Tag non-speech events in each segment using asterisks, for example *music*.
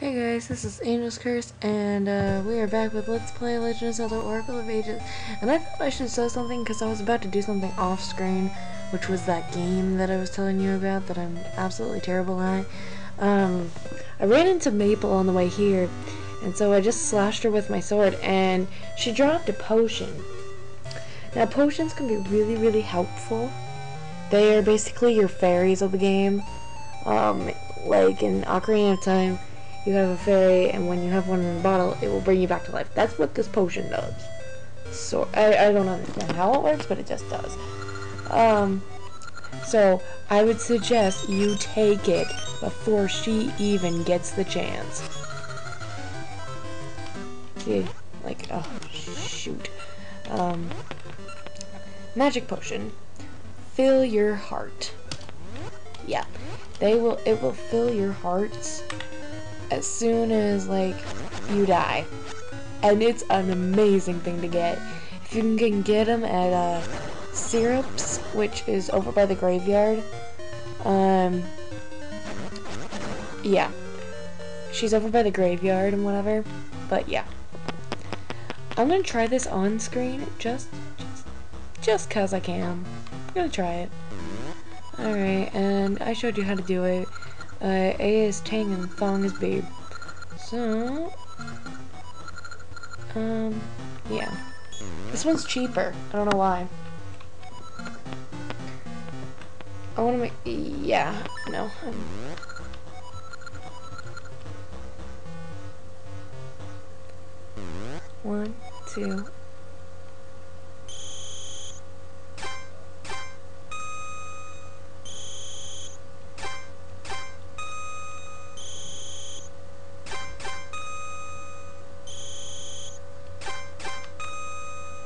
Hey guys, this is Angel's Curse, and uh, we are back with Let's Play Legend of Zelda Oracle of Ages. And I thought I should say something because I was about to do something off screen, which was that game that I was telling you about that I'm absolutely terrible at. Um, I ran into Maple on the way here, and so I just slashed her with my sword, and she dropped a potion. Now, potions can be really, really helpful. They are basically your fairies of the game. Um, like in Ocarina of Time, you have a fairy, and when you have one in a bottle, it will bring you back to life. That's what this potion does. So, I, I don't understand how it works, but it just does. Um, so, I would suggest you take it before she even gets the chance. See? Like, oh, shoot. Um, magic potion. Fill your heart. Yeah. They will, it will fill your hearts as soon as like you die. And it's an amazing thing to get. If you can get them at uh, Syrups, which is over by the graveyard, um, yeah, she's over by the graveyard and whatever. But yeah, I'm gonna try this on screen just, just, just cause I can. I'm gonna try it. Alright, and I showed you how to do it. Uh, A is Tang and Thong is Babe. So, um, yeah. This one's cheaper. I don't know why. I want to make, yeah, no. I'm, one, two,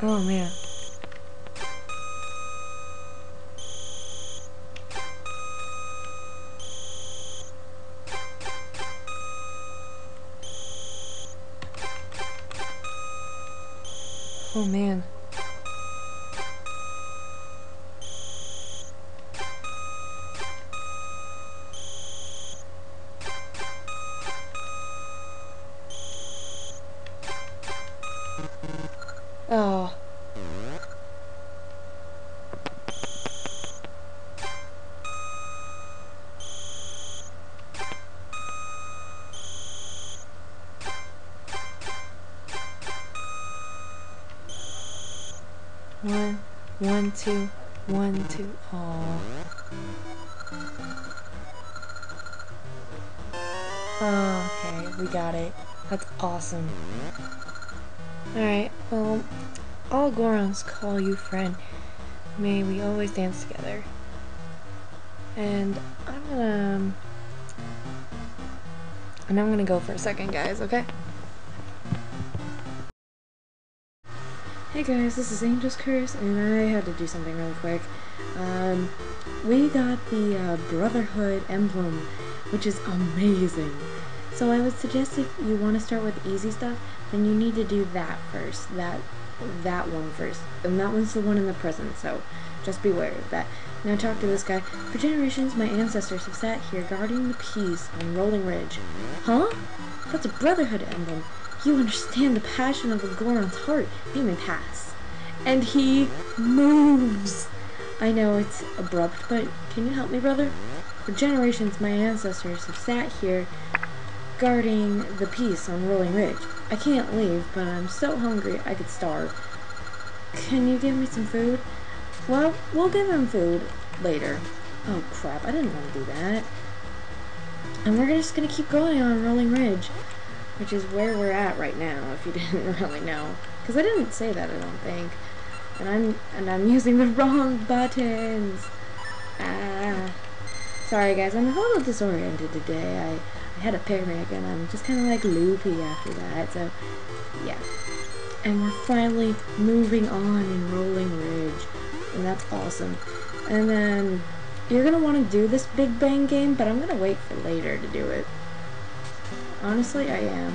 Oh man. Oh man. One, one, two, one, two. Oh. Oh, okay, we got it. That's awesome. Alright, well, all Gorons call you friend. May we always dance together. And I'm gonna... And I'm gonna go for a second, guys, okay? Hey guys, this is Angel's Curse, and I had to do something really quick. Um, we got the uh, Brotherhood emblem, which is amazing. So I would suggest if you want to start with easy stuff, then you need to do that first. That that one first. And that one's the one in the present, so just beware of that. Now talk to this guy. For generations, my ancestors have sat here guarding the peace on Rolling Ridge. Huh? That's a Brotherhood emblem. You understand the passion of the Goron's heart. You may pass. And he moves. I know it's abrupt, but can you help me, brother? For generations, my ancestors have sat here guarding the peace on Rolling Ridge. I can't leave, but I'm so hungry I could starve. Can you give me some food? Well, we'll give him food later. Oh crap, I didn't want to do that. And we're just gonna keep going on Rolling Ridge, which is where we're at right now, if you *laughs* didn't really know. Because I didn't say that, I don't think. And I'm and I'm using the *laughs* wrong buttons. Ah. Sorry guys, I'm a little disoriented today. I I had a picnic and I'm just kind of like loopy after that, so yeah. And we're finally moving on in Rolling Ridge, and that's awesome. And then you're gonna want to do this Big Bang game, but I'm gonna wait for later to do it. Honestly, I am,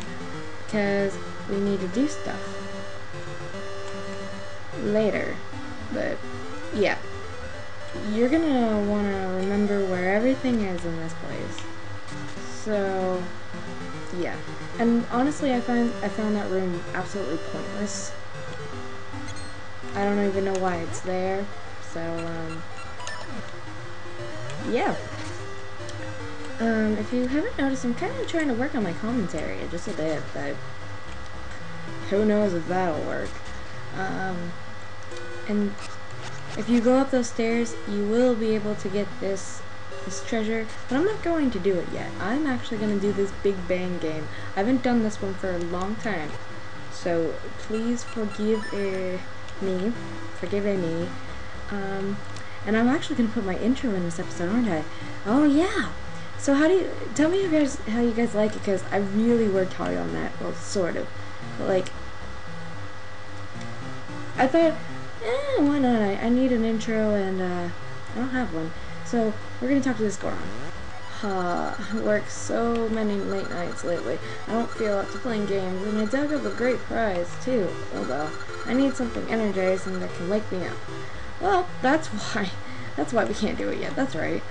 because we need to do stuff later. But yeah, you're gonna want to remember where everything is in this place. So, yeah. And honestly, I find I found that room absolutely pointless. I don't even know why it's there. So, um, yeah. Um, if you haven't noticed, I'm kind of trying to work on my commentary just a bit, but who knows if that'll work. Um, and if you go up those stairs, you will be able to get this this treasure, but I'm not going to do it yet. I'm actually going to do this Big Bang game. I haven't done this one for a long time, so please forgive uh, me, forgive me. Um, and I'm actually going to put my intro in this episode, aren't I? Oh yeah. So how do you tell me you guys how you guys like it? Because I really worked hard on that. Well, sort of, but like I thought, eh, why not? I, I need an intro and uh, I don't have one. So we're gonna talk to this Goron. *sighs* I worked so many late nights lately. I don't feel up to playing games, and I dug up a great prize too. Oh well, I need something energizing that can wake me up. Well, that's *laughs* why. That's why we can't do it yet. That's right.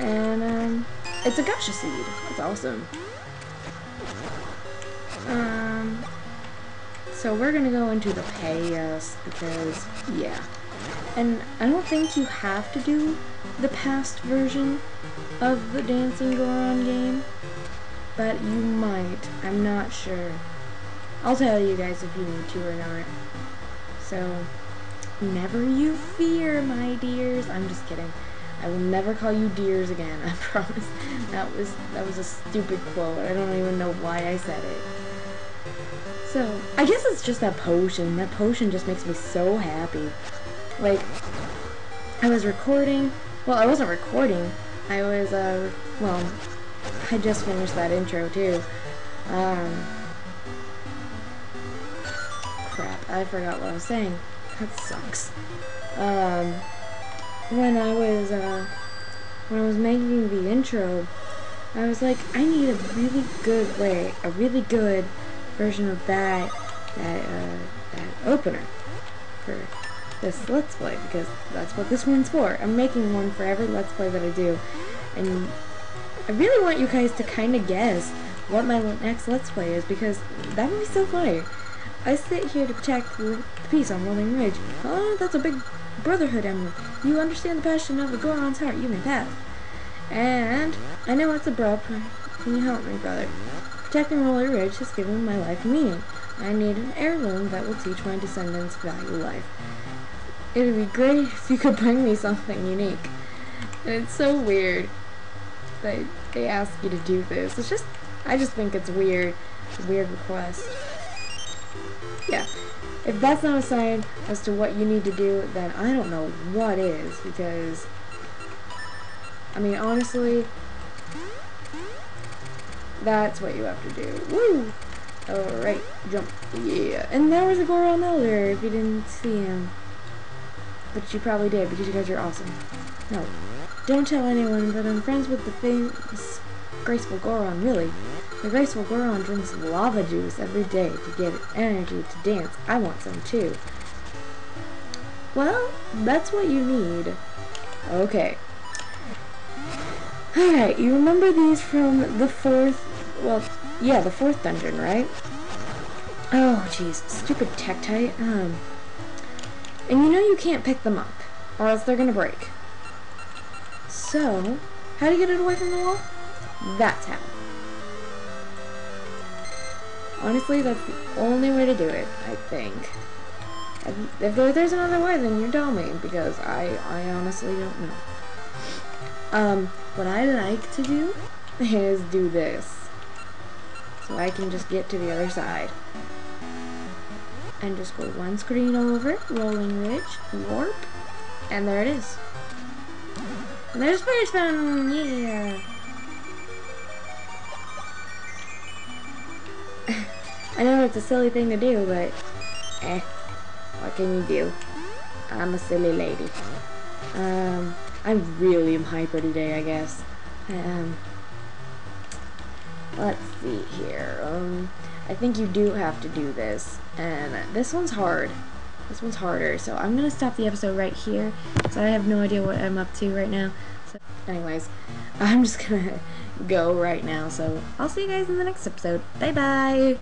And um, it's a Gasha seed. That's awesome. Um, so we're gonna go into the past because yeah. And I don't think you have to do the past version of the Dancing Goron game, but you might. I'm not sure. I'll tell you guys if you need to or not. So, never you fear, my dears. I'm just kidding. I will never call you dears again. *laughs* I promise. That was that was a stupid quote. I don't even know why I said it. So, I guess it's just that potion. That potion just makes me so happy. Like, I was recording. Well, I wasn't recording. I was, uh, well, I just finished that intro, too. Um, crap, I forgot what I was saying. That sucks. Um, when I was, uh, when I was making the intro, I was like, I need a really good way, a really good version of that, that, uh, that opener for this Let's Play, because that's what this one's for. I'm making one for every Let's Play that I do, and I really want you guys to kind of guess what my next Let's Play is, because that would be so funny. I sit here to protect the peace on Rolling Ridge. Oh, that's a big brotherhood emblem. You understand the passion of the Goron's heart, you may pass. And I know it's abrupt. Can you help me, brother? Protecting Rolling Ridge has given my life meaning. I need an heirloom that will teach my descendants value life. It would be great if you could bring me something unique. And it's so weird that they ask you to do this. It's just, I just think it's weird. It's weird request. Yeah. If that's not a sign as to what you need to do, then I don't know what is, because, I mean, honestly, that's what you have to do. Woo! Alright, jump. Yeah. And there was a Goron Elder, if you didn't see him. But you probably did, because you guys are awesome. No. Don't tell anyone, but I'm friends with the famous Graceful Goron, really. The Graceful Goron drinks lava juice every day to get energy to dance. I want some too. Well, that's what you need. Okay. Alright, you remember these from the fourth, well, yeah, the fourth dungeon, right? Oh, jeez, stupid Tektite. Um, and you know you can't pick them up, or else they're gonna break. So, how do you get it away from the wall? That's how. Honestly, that's the only way to do it, I think. If there's another way, then you tell me, because I, I honestly don't know. Um, what I like to do *laughs* is do this. So I can just get to the other side. And just go one screen over, rolling ridge, warp, and there it is. And there's Stone, yeah! *laughs* I know it's a silly thing to do, but eh, what can you do? I'm a silly lady. Um, I really am hyper today, I guess. Um, let's see here. Um, I think you do have to do this, and this one's hard. This one's harder, so I'm gonna stop the episode right here, because I have no idea what I'm up to right now. So, anyways, *laughs* I'm just gonna go right now. So I'll see you guys in the next episode. Bye bye.